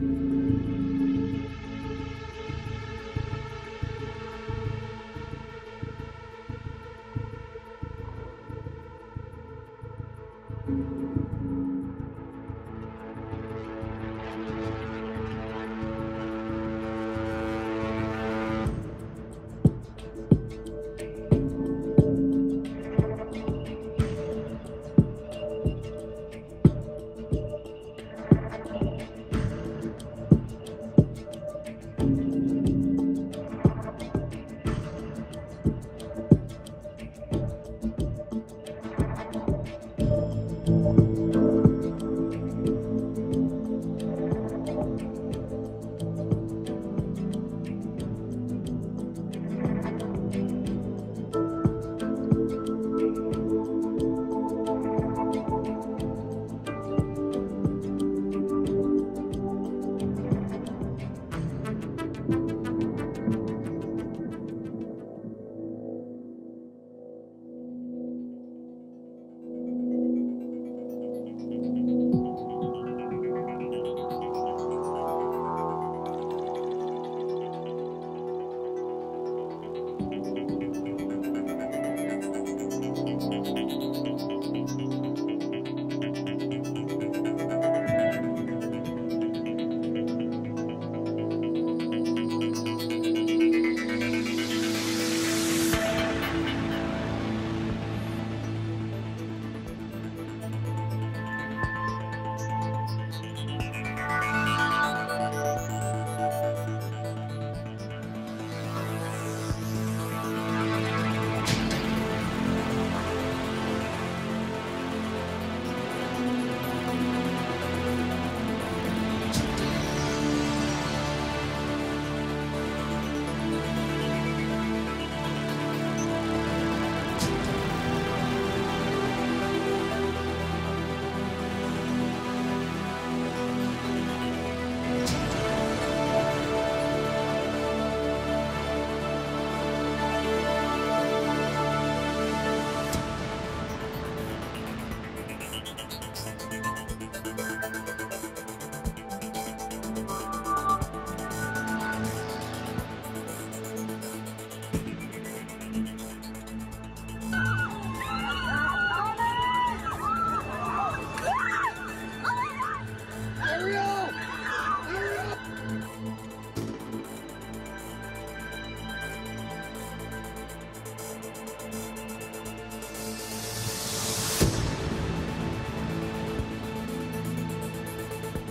You,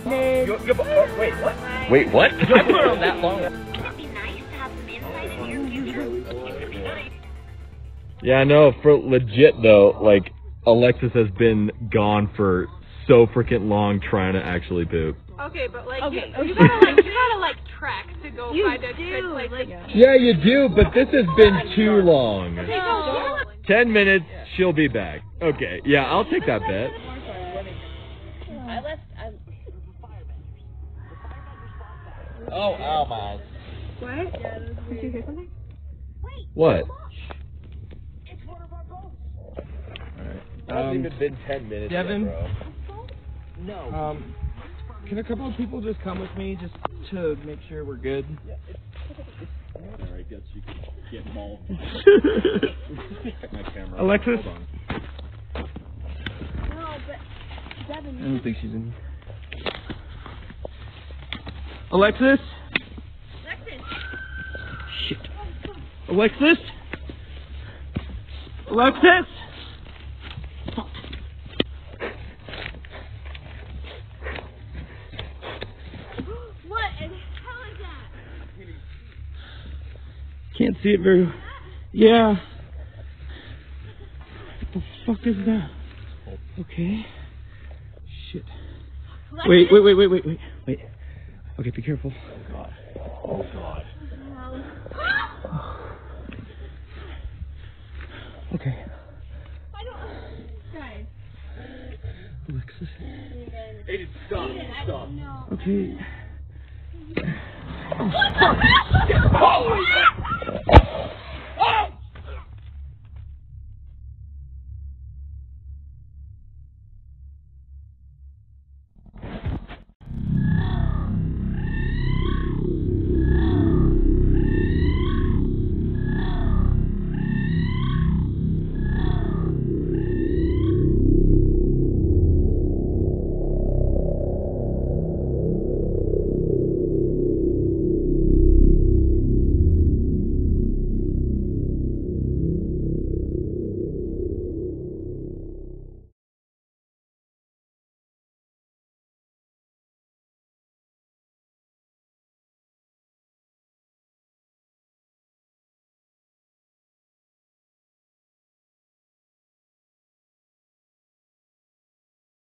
you, oh, wait, what? Wait, what? I put it on that long. It'd be nice to have some insight into your future. Yeah, no, for legit though, like Alexis has been gone for so freaking long trying to actually poop. Okay, but like Okay, you, you gotta like you gotta like track to go You find a do, good place. like- to Yeah, you do, but this has been too long. Okay, go. Ten minutes, she'll be back. Okay, yeah, I'll take that bet. Oh, ow, my. What? Did you hear something? Wait, What? It's one of our phones. Um, hasn't even been ten minutes. Devin? Yet, no. Um, can a couple of people just come with me just to make sure we're good? Alright, guess you can get involved. Check my camera. Alexis? Hold on. no, but Devin. I don't think she's in. Alexis. Alexis. Shit. Alexis. Alexis. What in hell is that? Can't see it very. well. Yeah. What the fuck is that? Okay. Shit. Wait, wait, wait, wait, wait, wait, wait. Okay, be careful. Oh god. Oh god. Okay. I don't. Guys. Alexis. Aiden, stop, stop. Okay. What the hell?